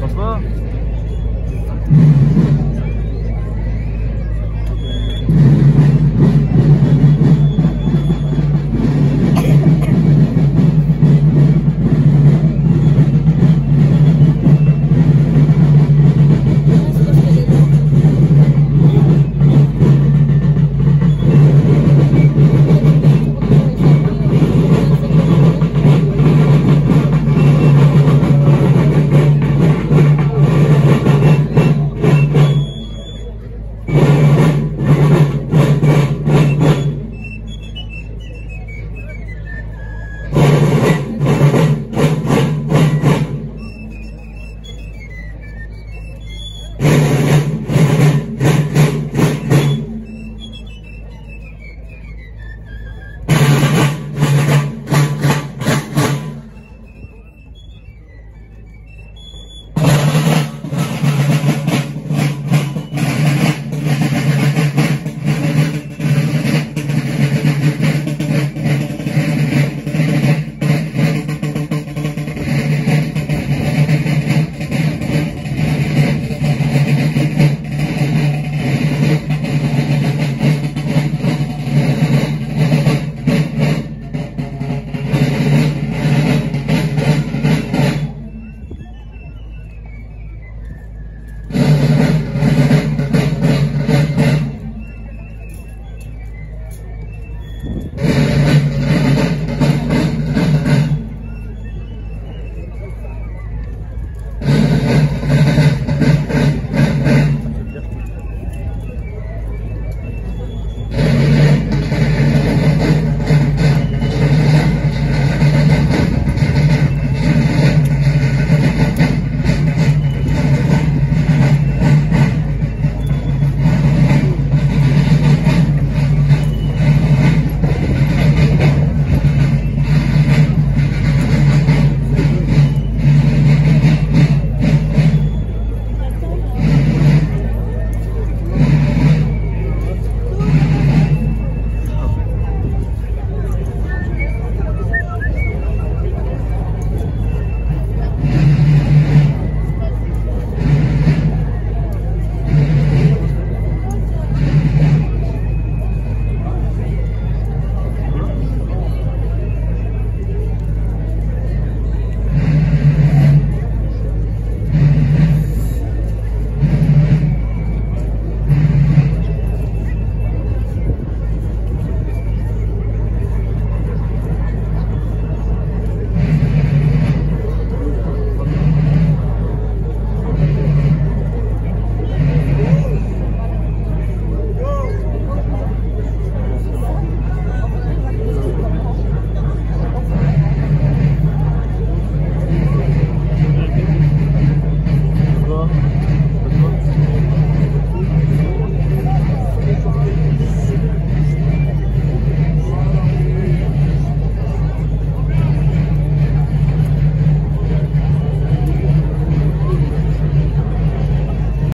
Papa